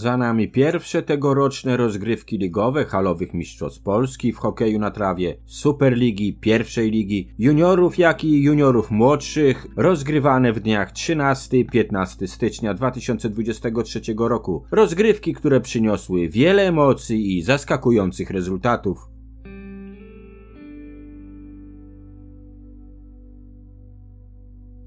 Za nami pierwsze tegoroczne rozgrywki ligowe halowych mistrzostw Polski w hokeju na trawie, Superligi, pierwszej ligi, juniorów jak i juniorów młodszych, rozgrywane w dniach 13-15 stycznia 2023 roku. Rozgrywki, które przyniosły wiele emocji i zaskakujących rezultatów.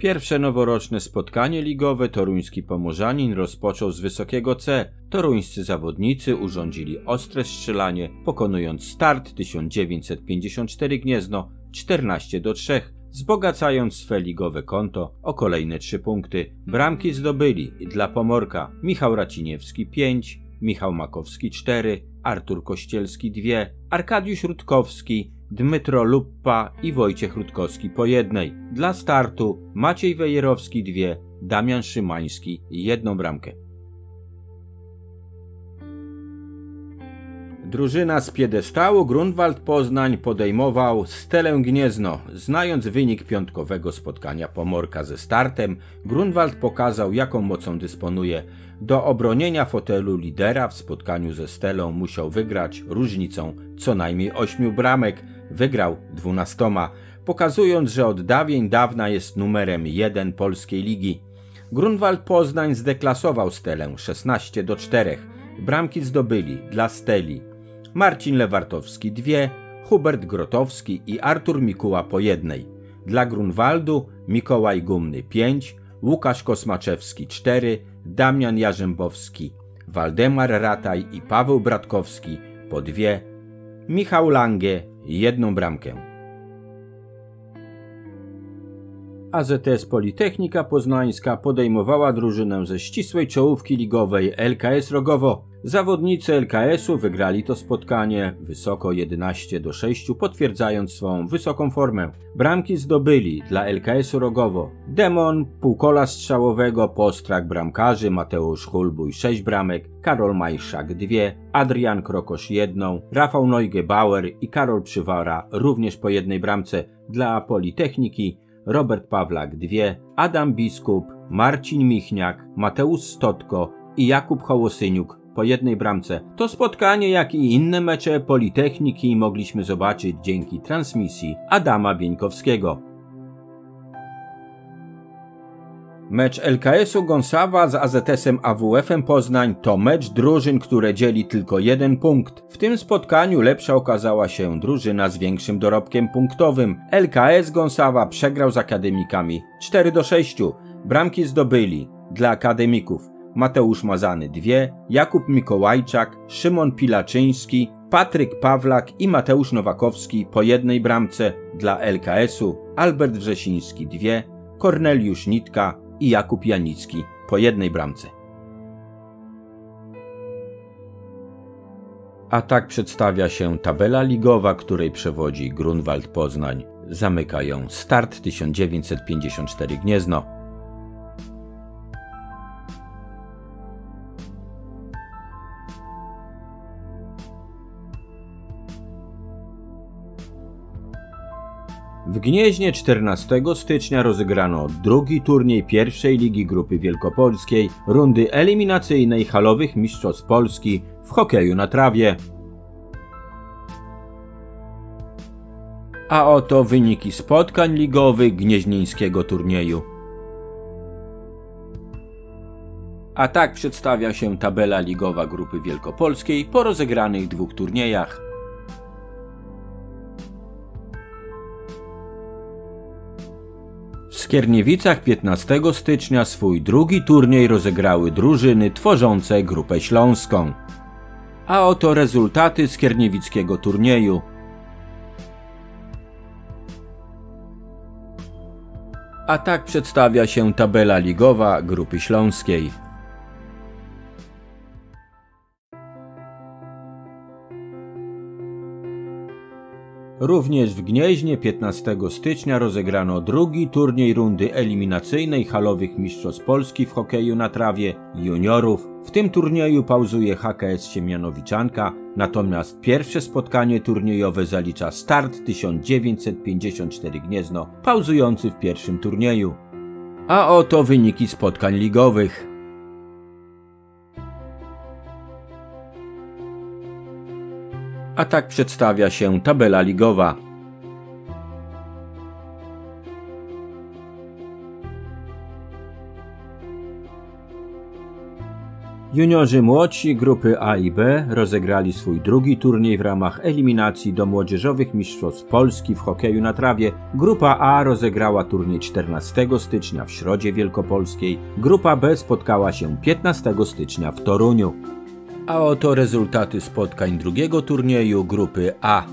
Pierwsze noworoczne spotkanie ligowe toruński pomorzanin rozpoczął z wysokiego C. Toruńscy zawodnicy urządzili ostre strzelanie, pokonując start 1954 Gniezno 14 do 3, wzbogacając swe ligowe konto o kolejne 3 punkty. Bramki zdobyli dla Pomorka Michał Raciniewski 5, Michał Makowski 4, Artur Kościelski 2, Arkadiusz Rutkowski Dmytro Luppa i Wojciech Rutkowski po jednej. Dla startu Maciej Wejerowski dwie, Damian Szymański jedną bramkę. Drużyna z piedestału Grunwald Poznań podejmował Stelę Gniezno. Znając wynik piątkowego spotkania Pomorka ze startem, Grunwald pokazał jaką mocą dysponuje. Do obronienia fotelu lidera w spotkaniu ze Stelą musiał wygrać różnicą co najmniej ośmiu bramek, wygrał dwunastoma, pokazując, że od dawien dawna jest numerem jeden polskiej ligi. Grunwald Poznań zdeklasował Stelę 16 do 4. Bramki zdobyli dla Steli Marcin Lewartowski dwie, Hubert Grotowski i Artur Mikuła po jednej. Dla Grunwaldu Mikołaj Gumny 5, Łukasz Kosmaczewski 4, Damian Jarzębowski, Waldemar Rataj i Paweł Bratkowski po dwie, Michał Lange jedną bramkę. AZS Politechnika Poznańska podejmowała drużynę ze ścisłej czołówki ligowej LKS Rogowo. Zawodnicy LKS-u wygrali to spotkanie wysoko 11 do 6, potwierdzając swą wysoką formę. Bramki zdobyli dla LKS-u Rogowo Demon, półkola strzałowego, postrak bramkarzy Mateusz Hulbuj 6 bramek, Karol Majszak 2, Adrian Krokosz 1, Rafał Neugebauer i Karol Przywara również po jednej bramce dla Politechniki Robert Pawlak 2, Adam Biskup, Marcin Michniak, Mateusz Stotko i Jakub Hołosyniuk po jednej bramce. To spotkanie, jak i inne mecze Politechniki mogliśmy zobaczyć dzięki transmisji Adama Bieńkowskiego. Mecz LKS-u Gonsawa z AZS-em AWF-em Poznań to mecz drużyn, które dzieli tylko jeden punkt. W tym spotkaniu lepsza okazała się drużyna z większym dorobkiem punktowym. LKS Gonsawa przegrał z akademikami 4 do 6. Bramki zdobyli dla akademików Mateusz Mazany 2, Jakub Mikołajczak, Szymon Pilaczyński, Patryk Pawlak i Mateusz Nowakowski po jednej bramce dla LKS-u, Albert Wrzesiński 2, Korneliusz Nitka i Jakub Janicki po jednej bramce. A tak przedstawia się tabela ligowa, której przewodzi Grunwald Poznań. Zamykają start 1954 Gniezno, W Gnieźnie 14 stycznia rozegrano drugi turniej pierwszej ligi grupy wielkopolskiej, rundy eliminacyjnej halowych mistrzostw Polski w hokeju na trawie. A oto wyniki spotkań ligowych gnieźnieńskiego turnieju. A tak przedstawia się tabela ligowa grupy wielkopolskiej po rozegranych dwóch turniejach. Skierniewicach 15 stycznia swój drugi turniej rozegrały drużyny tworzące Grupę Śląską. A oto rezultaty skierniewickiego turnieju. A tak przedstawia się tabela ligowa Grupy Śląskiej. Również w Gnieźnie 15 stycznia rozegrano drugi turniej rundy eliminacyjnej halowych mistrzostw Polski w hokeju na trawie juniorów. W tym turnieju pauzuje HKS Siemianowiczanka, natomiast pierwsze spotkanie turniejowe zalicza start 1954 Gniezno, pauzujący w pierwszym turnieju. A oto wyniki spotkań ligowych. A tak przedstawia się tabela ligowa. Juniorzy młodsi grupy A i B rozegrali swój drugi turniej w ramach eliminacji do młodzieżowych mistrzostw Polski w hokeju na trawie. Grupa A rozegrała turniej 14 stycznia w Środzie Wielkopolskiej. Grupa B spotkała się 15 stycznia w Toruniu. A oto rezultaty spotkań drugiego turnieju grupy A.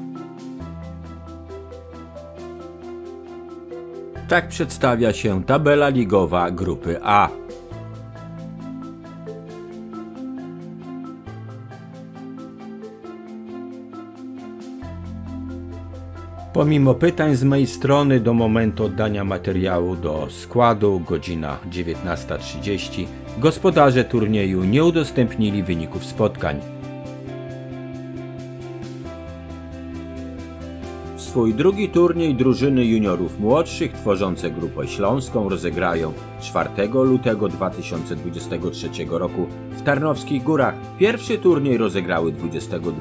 Tak przedstawia się tabela ligowa grupy A. Pomimo pytań z mojej strony do momentu oddania materiału do składu, godzina 19.30, gospodarze turnieju nie udostępnili wyników spotkań. Swój drugi turniej drużyny juniorów młodszych tworzące Grupę Śląską rozegrają 4 lutego 2023 roku w Tarnowskich Górach. Pierwszy turniej rozegrały 22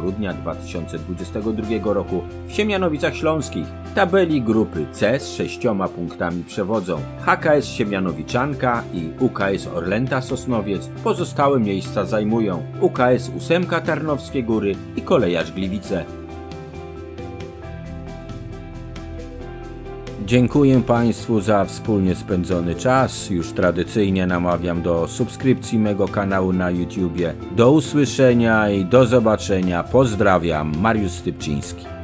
grudnia 2022 roku w Siemianowicach Śląskich. Tabeli grupy C z sześcioma punktami przewodzą HKS Siemianowiczanka i UKS Orlęta Sosnowiec. Pozostałe miejsca zajmują UKS Ósemka Tarnowskie Góry i Kolejarz Gliwice. Dziękuję Państwu za wspólnie spędzony czas. Już tradycyjnie namawiam do subskrypcji mego kanału na YouTubie. Do usłyszenia i do zobaczenia. Pozdrawiam, Mariusz Stypczyński.